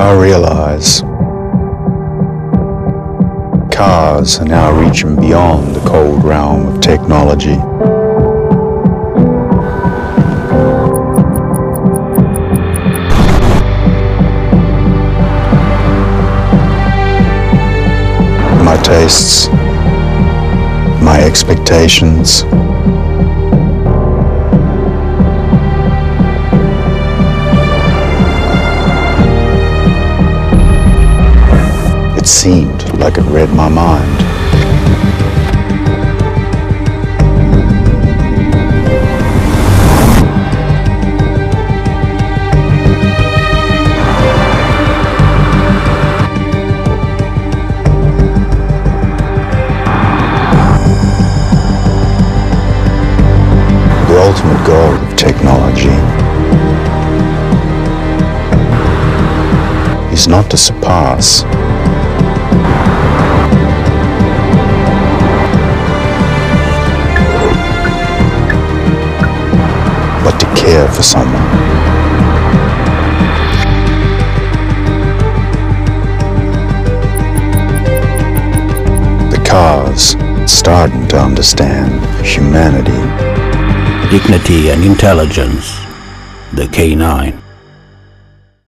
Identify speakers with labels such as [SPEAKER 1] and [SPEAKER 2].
[SPEAKER 1] I realize cars are now reaching beyond the cold realm of technology. My tastes, my expectations, seemed like it read my mind. The ultimate goal of technology is not to surpass care for someone. The cars starting to understand humanity.
[SPEAKER 2] Dignity and intelligence. The K9.